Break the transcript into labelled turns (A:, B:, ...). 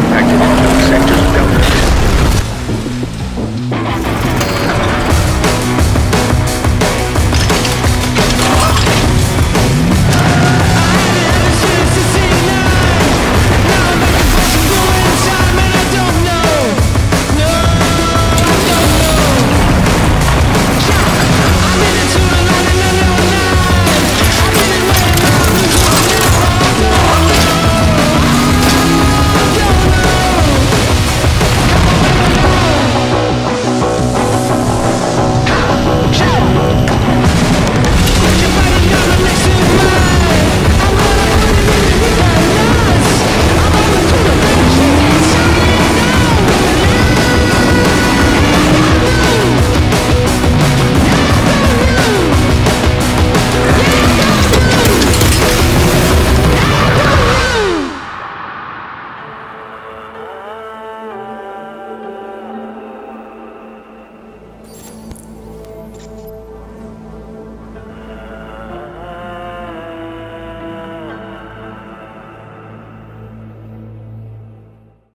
A: impacted in those sectors.